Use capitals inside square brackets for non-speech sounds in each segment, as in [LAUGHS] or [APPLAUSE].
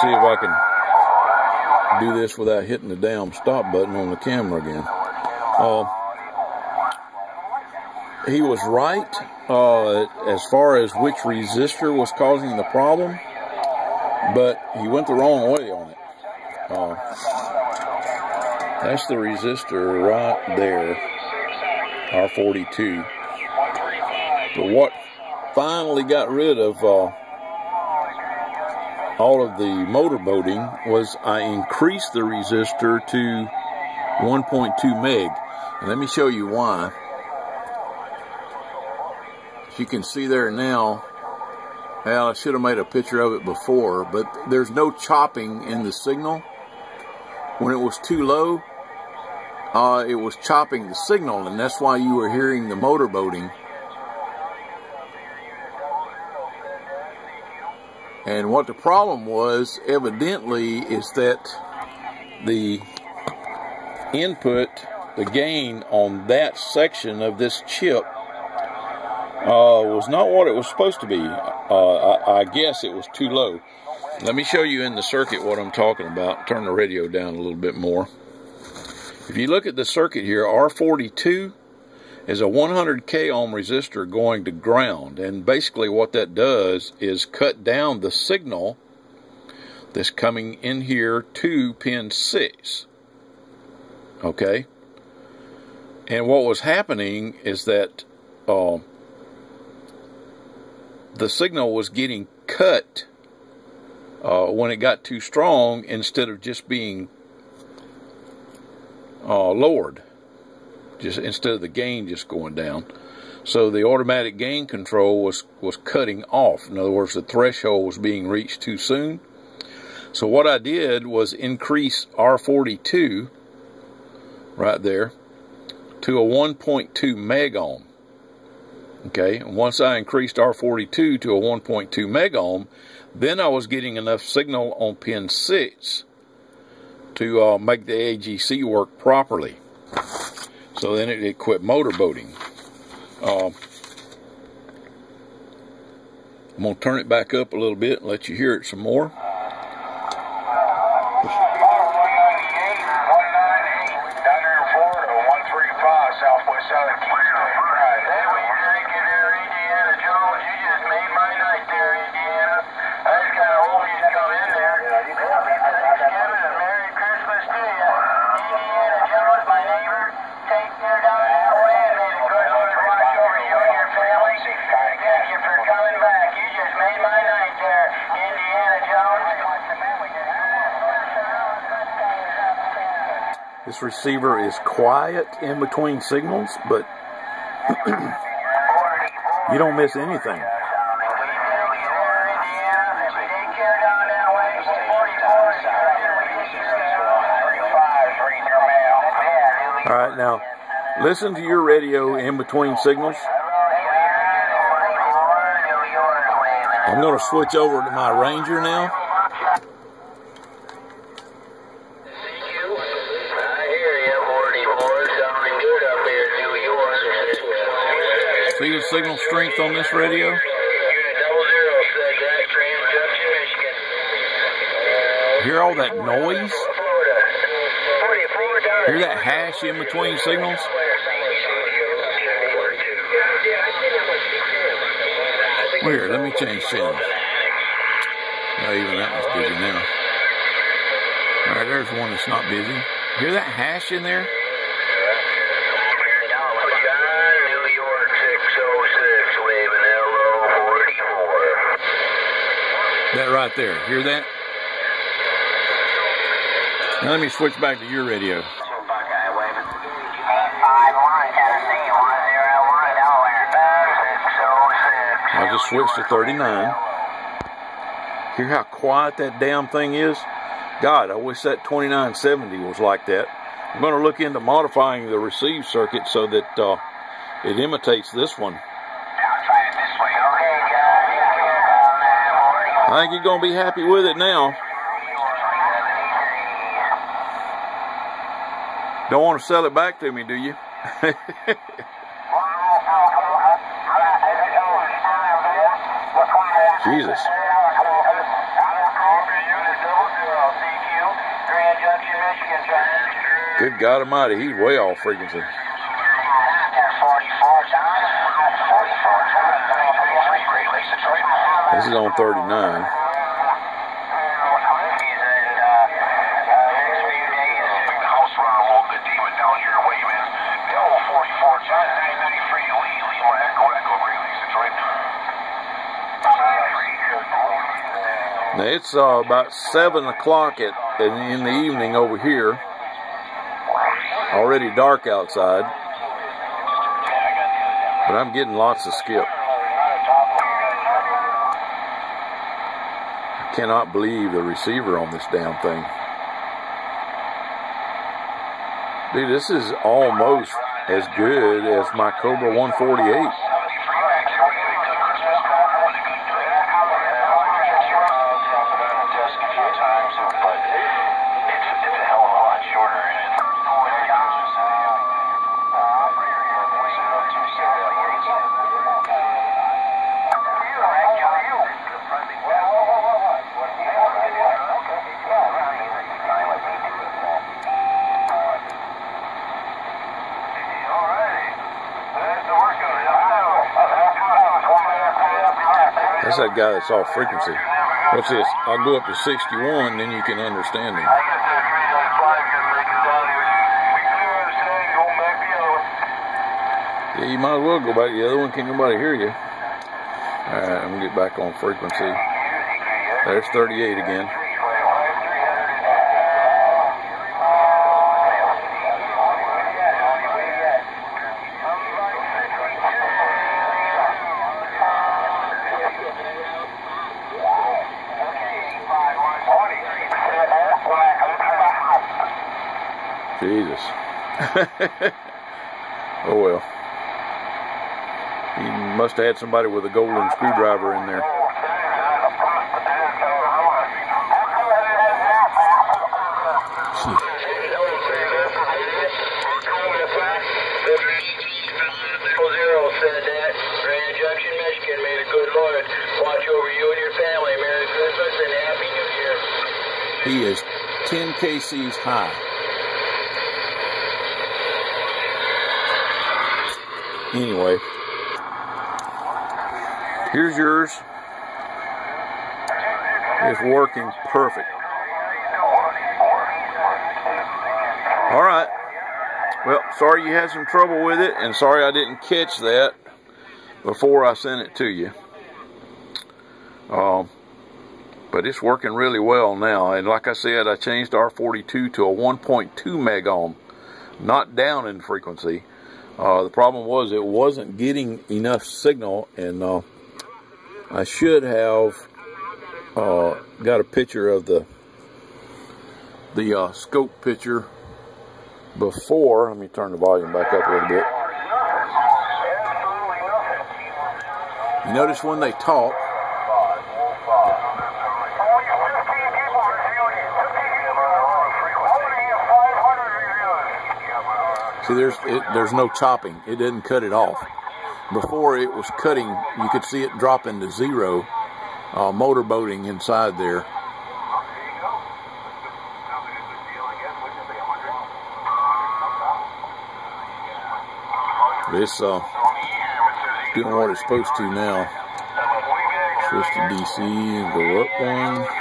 see if I can do this without hitting the damn stop button on the camera again. Uh, he was right uh, as far as which resistor was causing the problem, but he went the wrong way on it. Uh, that's the resistor right there, R42. But what finally got rid of uh, all of the motorboating was I increased the resistor to 1.2 meg. And let me show you why. As you can see there now, well, I should have made a picture of it before, but there's no chopping in the signal. When it was too low, uh, it was chopping the signal, and that's why you were hearing the motorboating. And what the problem was, evidently, is that the input, the gain on that section of this chip uh, was not what it was supposed to be. Uh, I, I, guess it was too low. Let me show you in the circuit what I'm talking about. Turn the radio down a little bit more. If you look at the circuit here, R42 is a 100k ohm resistor going to ground. And basically what that does is cut down the signal that's coming in here to pin 6. Okay? And what was happening is that uh, the signal was getting cut uh, when it got too strong instead of just being uh, lowered just instead of the gain just going down. So the automatic gain control was, was cutting off. In other words, the threshold was being reached too soon. So what I did was increase R42 right there to a 1.2 meg ohm. Okay, and once I increased R42 to a 1.2 meg ohm, then I was getting enough signal on pin 6 to uh, make the AGC work properly. So then it, it quit motorboating. Uh, I'm going to turn it back up a little bit and let you hear it some more. This receiver is quiet in between signals, but [CLEARS THROAT] you don't miss anything. All right, now listen to your radio in between signals. I'm going to switch over to my Ranger now. See the signal strength on this radio? Hear all that noise? Hear that hash in between signals? Weird, let me change channels. Not even that one's busy now. Alright, there's one that's not busy. Hear that hash in there? That right there. Hear that? Now let me switch back to your radio. I just switched to 39. Hear how quiet that damn thing is? God, I wish that 2970 was like that. I'm going to look into modifying the receive circuit so that uh, it imitates this one. I think you're going to be happy with it now. Don't want to sell it back to me, do you? [LAUGHS] Jesus. Good God Almighty, he's way off frequency. This is on 39. Now it's uh, about seven o'clock at in the evening over here. Already dark outside, but I'm getting lots of skip. I cannot believe the receiver on this damn thing. Dude, this is almost as good as my Cobra 148. That's that guy that's off frequency. What's this? I'll go up to 61, then you can understand him. Yeah, you might as well go back. The other one, can nobody hear you. Alright, I'm gonna get back on frequency. There's 38 again. [LAUGHS] oh well. He must have had somebody with a golden screwdriver in there. He is 10 kcs high. Anyway, here's yours. It's working perfect. All right. Well, sorry you had some trouble with it, and sorry I didn't catch that before I sent it to you. Um, but it's working really well now. And like I said, I changed R42 to a 1.2 megohm, not down in frequency. Uh, the problem was it wasn't getting enough signal, and uh, I should have uh, got a picture of the the uh, scope picture before. Let me turn the volume back up a little bit. You notice when they talk, See, there's it, there's no chopping. It didn't cut it off. Before it was cutting, you could see it dropping to zero, uh, motorboating inside there. This uh, doing what it's supposed to now. Switch to DC and go up one.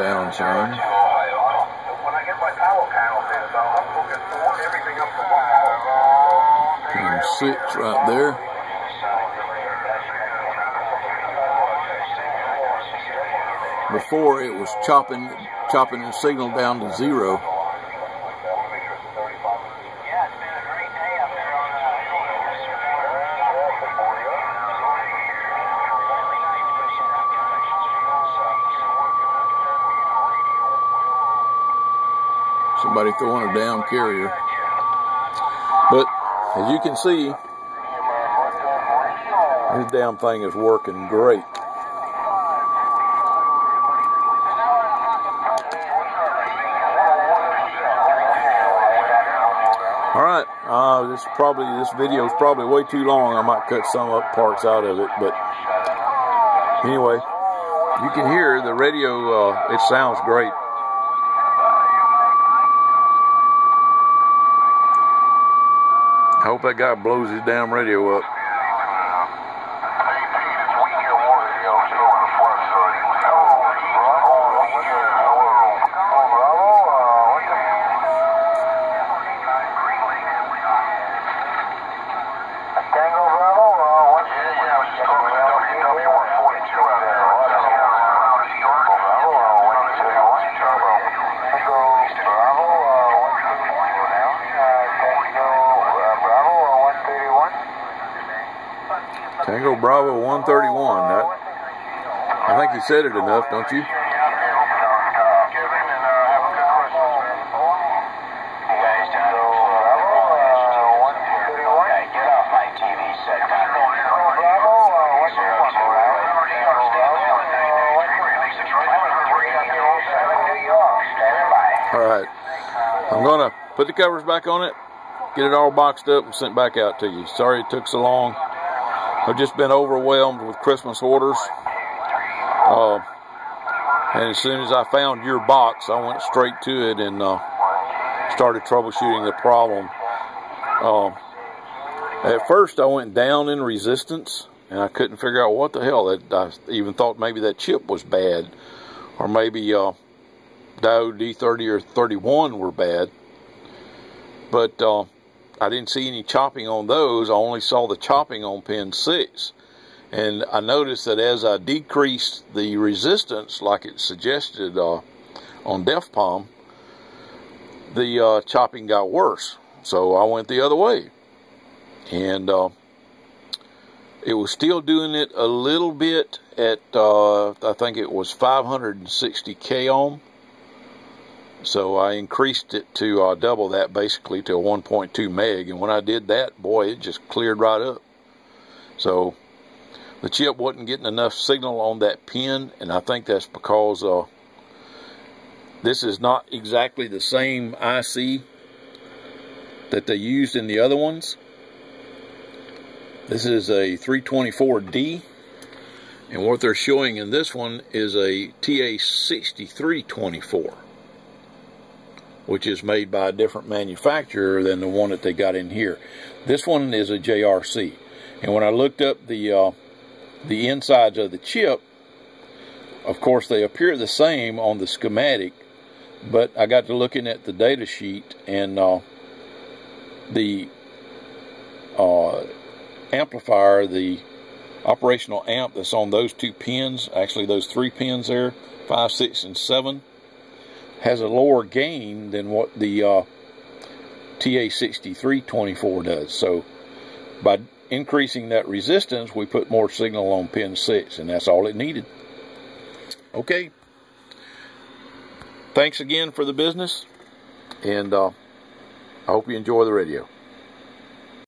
down, son. And six right there. Before it was chopping chopping the signal down to zero. somebody throwing a down carrier. But as you can see, this damn thing is working great. All right, now this probably this video is probably way too long. I might cut some up parts out of it, but anyway, you can hear the radio. Uh, it sounds great. I hope that guy blows his damn radio up. Tango 131. That, I think you said it enough, don't you? All right. I'm going to put the covers back on it, get it all boxed up, and sent back out to you. Sorry it took so long. I've just been overwhelmed with Christmas orders. Uh, and as soon as I found your box, I went straight to it and uh, started troubleshooting the problem. Uh, at first, I went down in resistance, and I couldn't figure out what the hell. That I even thought maybe that chip was bad, or maybe uh, diode D30 or 31 were bad. But uh, I didn't see any chopping on those. I only saw the chopping on pin 6. And I noticed that as I decreased the resistance, like it suggested uh, on DEFPOM, the uh, chopping got worse. So I went the other way. And uh, it was still doing it a little bit at, uh, I think it was 560 k ohm. So I increased it to uh, double that basically to a 1.2 meg. And when I did that, boy, it just cleared right up. So the chip wasn't getting enough signal on that pin. And I think that's because uh, this is not exactly the same IC that they used in the other ones. This is a 324D. And what they're showing in this one is a TA6324 which is made by a different manufacturer than the one that they got in here. This one is a JRC. And when I looked up the uh, the insides of the chip, of course they appear the same on the schematic, but I got to looking at the data sheet and uh, the uh, amplifier, the operational amp that's on those two pins, actually those three pins there, 5, 6, and 7, has a lower gain than what the uh, TA6324 does. So by increasing that resistance, we put more signal on pin 6, and that's all it needed. Okay. Thanks again for the business, and uh, I hope you enjoy the radio.